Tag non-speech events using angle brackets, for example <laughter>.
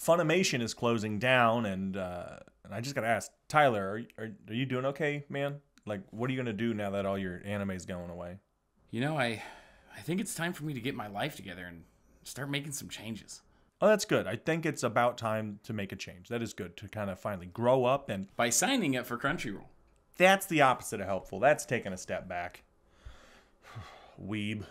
Funimation is closing down, and uh, and I just gotta ask Tyler, are, are are you doing okay, man? Like, what are you gonna do now that all your anime is going away? You know, I I think it's time for me to get my life together and start making some changes. Oh, that's good. I think it's about time to make a change. That is good to kind of finally grow up, and By signing up for Crunchyroll. that's the opposite of helpful. That's taking a step back. <sighs> Weeb.